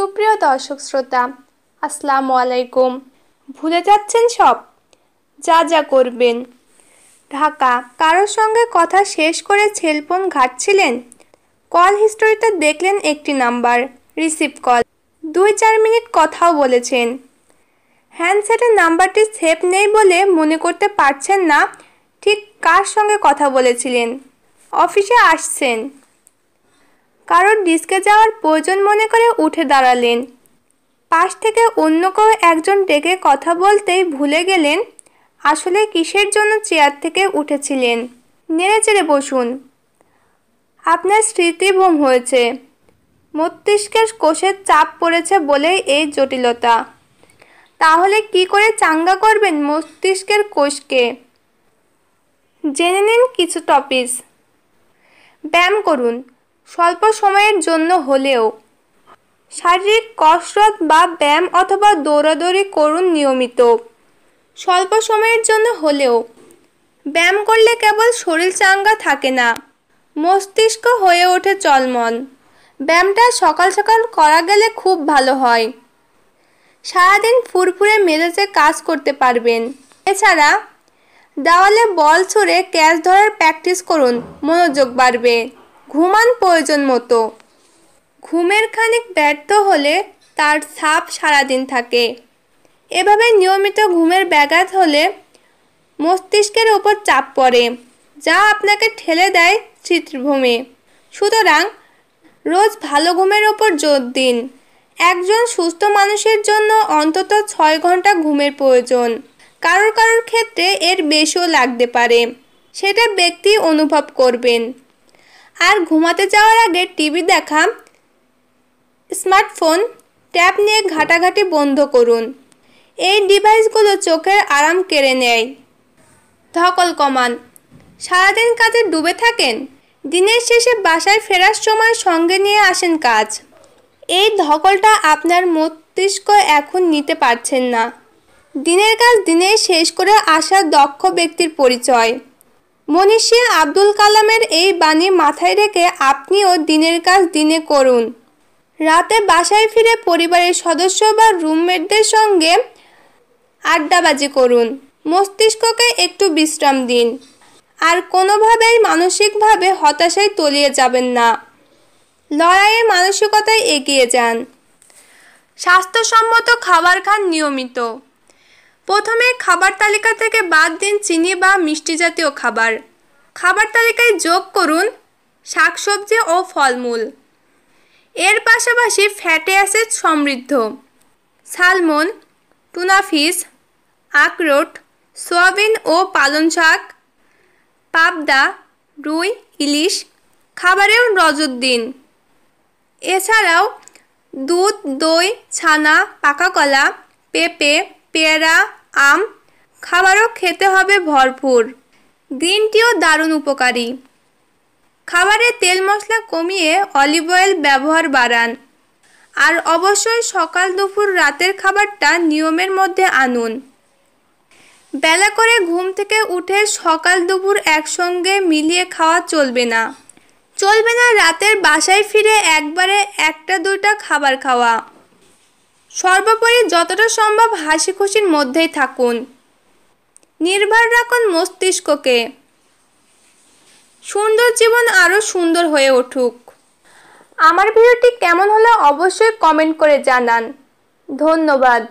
সুপ্রিয় দর্শক শ্রোতা, আসসালামু আলাইকুম। ভুলে যাচ্ছেন সব? যা যা করবেন। ঢাকা, কারোর সঙ্গে কথা শেষ করে সেলফোন ঘাটছিলেন? কল হিস্টোরিতে দেখলেন একটি নাম্বার, রিসিভ কল। দুই চার মিনিট কথাও বলেছেন। হ্যান্ডসেটের নাম্বারটি সেভ নেই বলে মনে করতে পারছেন না, ঠিক কার সঙ্গে কথা বলেছিলেন? অফিসে আসছেন। কারোর ডিস্কে যাওয়ার প্রয়োজন মনে করে উঠে দাঁড়ালেন। পাশ থেকে অন্য কেউ একজন ডেকে কথা বলতেই ভুলে গেলেন, আসলে কিসের জন্য চেয়ার থেকে উঠেছিলেন। নেড়ে চেড়ে বসুন। আপনার স্মৃতিভ্রম হয়েছে। মস্তিষ্কের কোষের চাপ পড়েছে বলেই এই জটিলতা। তাহলে কি করে চাঙ্গা করবেন মস্তিষ্কের কোষকে? জেনে নিন কিছু টপিস ব্যায়াম করুন। স্বল্প সময়ের জন্য হলেও শারীরিক কসরত বা ব্যায়াম অথবা দৌড়াদৌড়ি করুন নিয়মিত। স্বল্প সময়ের জন্য হলেও ব্যায়াম করলে কেবল শরীর চাঙ্গা থাকে না, মস্তিষ্ক হয়ে ওঠে চলমন ব্যায়ামটা সকাল সকাল করা গেলে খুব ভালো হয়। সারাদিন ফুরফুরে মেজাজে কাজ করতে পারবেন। এছাড়া দেওয়ালে বল ছুঁড়ে ক্যাচ ধরার প্র্যাকটিস করুন, মনোযোগ বাড়বে। ঘুমান প্রয়োজন মতো। ঘুমের খানিক ব্যর্থ হলে তার ছাপ সারাদিন থাকে। এভাবে নিয়মিত ঘুমের ব্যাঘাত হলে মস্তিষ্কের ওপর চাপ পড়ে, যা আপনাকে ঠেলে দেয় স্মৃতিভূমে সুতরাং রোজ ভালো ঘুমের ওপর জোর দিন। একজন সুস্থ মানুষের জন্য অন্তত ছয় ঘণ্টা ঘুমের প্রয়োজন। কারোর কারোর ক্ষেত্রে এর বেশিও লাগতে পারে। সেটা ব্যক্তি অনুভব করবেন। আর ঘুমাতে যাওয়ার আগে টিভি দেখা, স্মার্টফোন, ট্যাব নিয়ে ঘাটাঘাটি বন্ধ করুন। এই ডিভাইসগুলো চোখের আরাম কেড়ে নেয়। ধকল কমান, সারাদিন কাজে ডুবে থাকেন? দিনের শেষে বাসায় ফেরার সময় সঙ্গে নিয়ে আসেন কাজ। এই ধকলটা আপনার মস্তিষ্ক এখন নিতে পারছেন না। দিনের কাজ দিনে শেষ করে আসা দক্ষ ব্যক্তির পরিচয়। মনীষী আব্দুল কালামের এই বাণী মাথায় রেখে আপনিও দিনের কাজ দিনে করুন। রাতে বাসায় ফিরে পরিবারের সদস্য বা রুমমেটদের সঙ্গে আড্ডাবাজি করুন। মস্তিষ্ককে একটু বিশ্রাম দিন। আর কোনোভাবেই মানসিকভাবে হতাশায় তলিয়ে যাবেন না। লড়াইয়ের মানসিকতায় এগিয়ে যান। স্বাস্থ্যসম্মত খাবার খান নিয়মিত। প্রথমে খাবার তালিকা থেকে বাদ দিন চিনি বা মিষ্টি জাতীয় খাবার। খাবার তালিকায় যোগ করুন শাকসবজি ও ফলমূল। এর পাশাপাশি ফ্যাটে অ্যাসিড সমৃদ্ধ। সালমন, টুনা ফিশ, আখরোট, সয়াবিন ও পালং শাক, পাবদা, রুই, ইলিশ, খাবারেও নজর দিন। এছাড়াও দুধ, দই, ছানা, পাকা কলা, পেঁপে, পেয়ারা আম, খাবারও খেতে হবে ভরপুর। গ্রিন টিও দারুণ উপকারী। খাবারে তেল মশলা কমিয়ে অলিভ অয়েল ব্যবহার বাড়ান। আর অবশ্যই সকাল দুপুর রাতের খাবারটা নিয়মের মধ্যে আনুন। বেলা করে ঘুম থেকে উঠে সকাল দুপুর একসঙ্গে মিলিয়ে খাওয়া চলবে না। চলবে না রাতের বাসায় ফিরে একবারে একটা দুইটা খাবার খাওয়া। সর্বোপরি যতটা সম্ভব হাসি খুশির মধ্যেই থাকুন। নির্ভর রাখুন মস্তিষ্ককে। সুন্দর জীবন আরও সুন্দর হয়ে উঠুক। আমার ভিডিওটি কেমন হলো অবশ্যই কমেন্ট করে জানান। ধন্যবাদ।